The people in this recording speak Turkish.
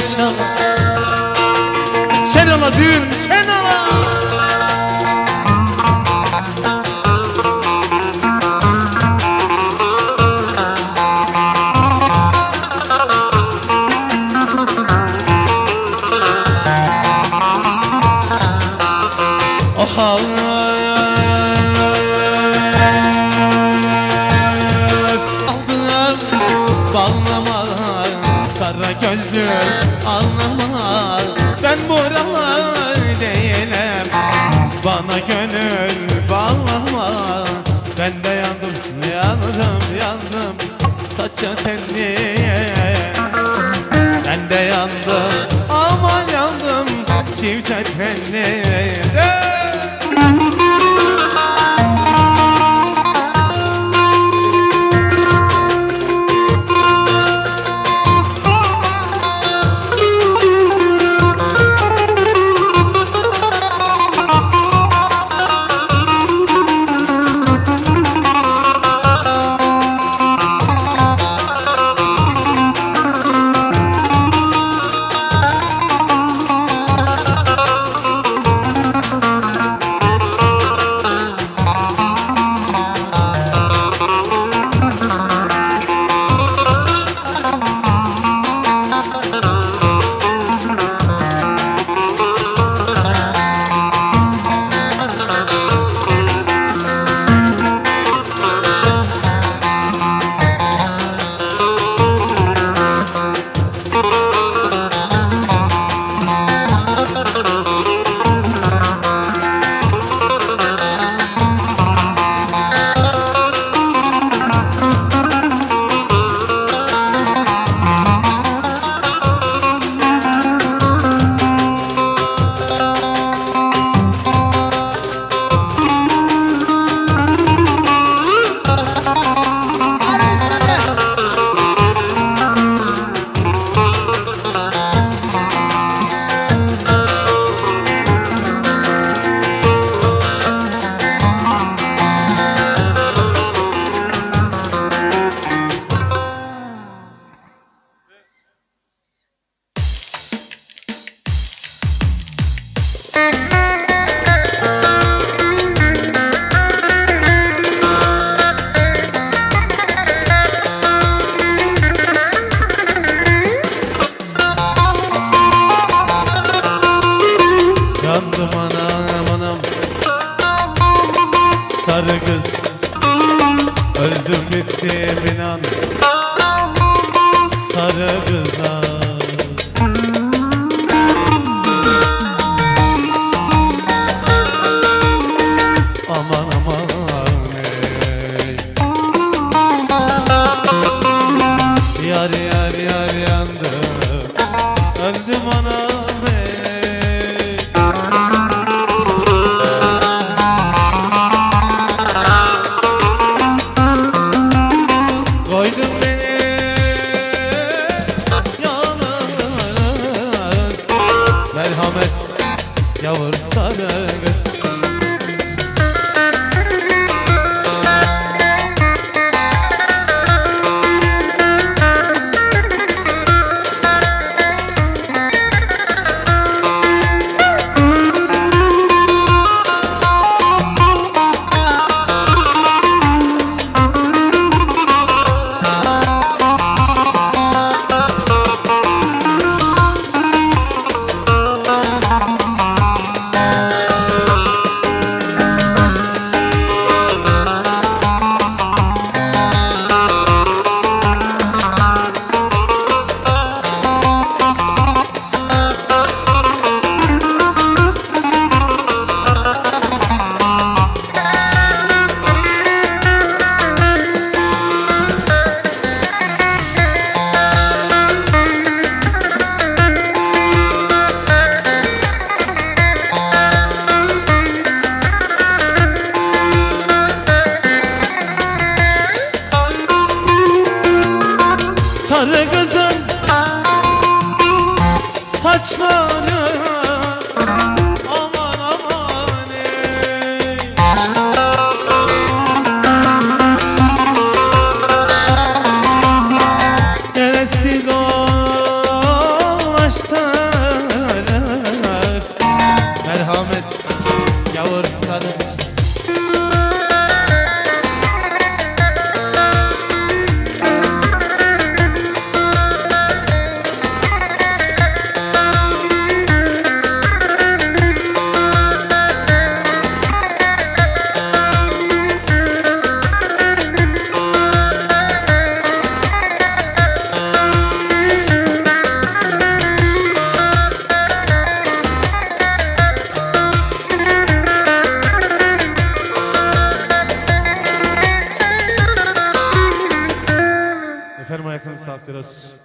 Maşallah Sen ola düğün sen ola Saça tenliye Ben de yandım aman yandım Çifte tenliye Yandım anam anam Sarı kız. Öldüm bittim inan Sarı kızlar Merhamet yavur sarı kız Kızın saçları us